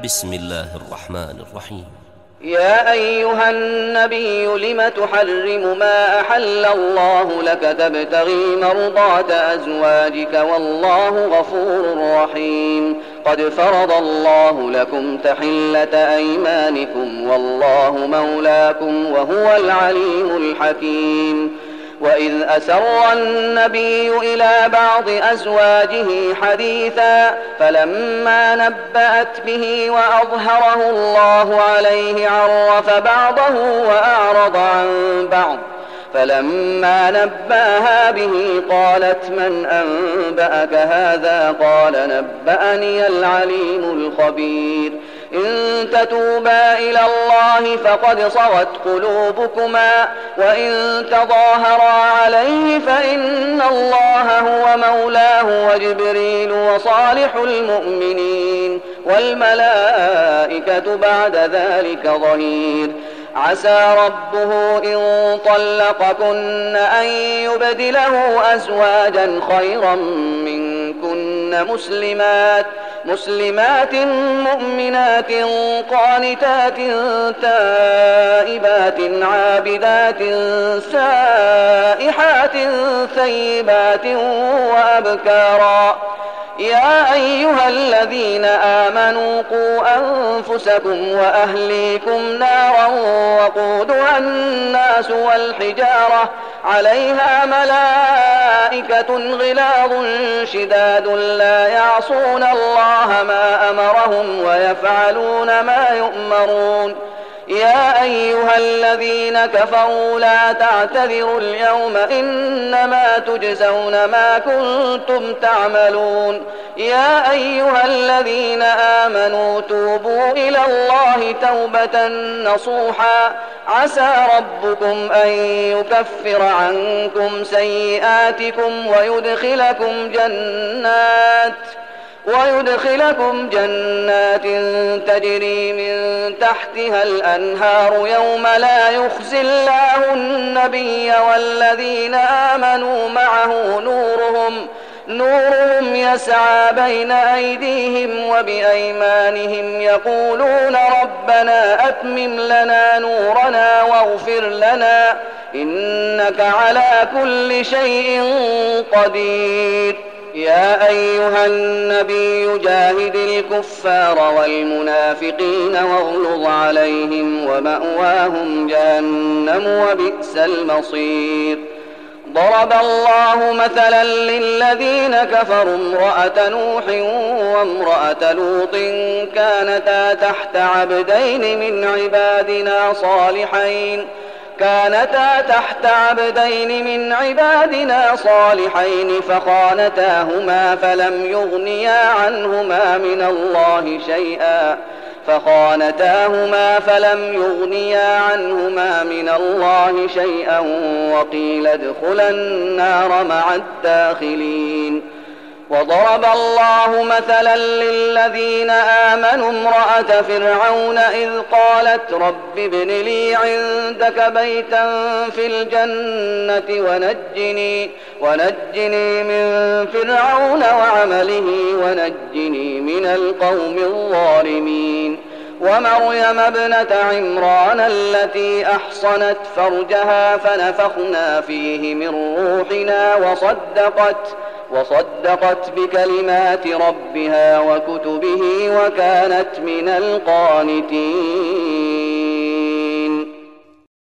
بسم الله الرحمن الرحيم. يا أيها النبي لم تحرم ما أحل الله لك تبتغي مرضات أزواجك والله غفور رحيم. قد فرض الله لكم تحلة أيمانكم والله مولاكم وهو العليم الحكيم. وإذ أسر النبي إلى بعض أزواجه حديثا فلما نبأت به وأظهره الله عليه عرف بعضه وأعرض عن بعض فلما نباها به قالت من أنبأك هذا قال نبأني العليم الخبير إن تتوبا إلى الله فقد صغت قلوبكما وإن تظاهرا عليه فإن الله هو مولاه وجبريل وصالح المؤمنين والملائكة بعد ذلك ظهير. عسى ربه إن طلقكن أن يبدله أزواجا خيرا منكن مسلمات. مسلمات مؤمنات قانتات تائبات عابدات سائحات ثيبات وأبكارا يا أيها الذين آمنوا قوا أنفسكم وأهليكم نارا وقودها الناس والحجارة. عليها ملائكة غلاظ شداد لا يعصون الله ما أمرهم ويفعلون ما يؤمرون. يا أيها الذين كفروا لا تعتذروا اليوم إنما تجزون ما كنتم تعملون. يا أيها الذين آمنوا توبوا إلى الله توبة نصوحا. عسى ربكم أن يكفر عنكم سيئاتكم ويدخلكم جنات. ويدخلكم جنات تجري من تحتها الأنهار يوم لا يخزي الله النبي والذين آمنوا معه نورهم نورهم يسعى بين أيديهم وبأيمانهم يقولون ربنا أتمم لنا نورنا واغفر لنا إنك على كل شيء قدير يا أيها النبي جاهد الكفار والمنافقين واغلظ عليهم ومأواهم جهنم وبئس المصير. ضرب الله مثلا للذين كفروا امرأة نوح وامرأة لوط كانتا تحت عبدين من عبادنا صالحين. كانتا تحت عبدين من عبادنا صالحين فخانتاهما فلم يغنيا عنهما من الله شيئا. فخانتاهما فلم يغنيا عنهما من الله شيئا وقيل ادخلا النار مع الداخلين. وضرب الله مثلا للذين آمنوا امرأة فرعون إذ قالت رب ابن لي عندك بيتا في الجنة ونجني ونجني من فرعون وعمله ونجني من القوم الظالمين. ومريم ابنة عمران التي أحصنت فرجها فنفخنا فيه من روحنا وصدقت وصدقت بكلمات ربها وكتبه وكانت من القانتين.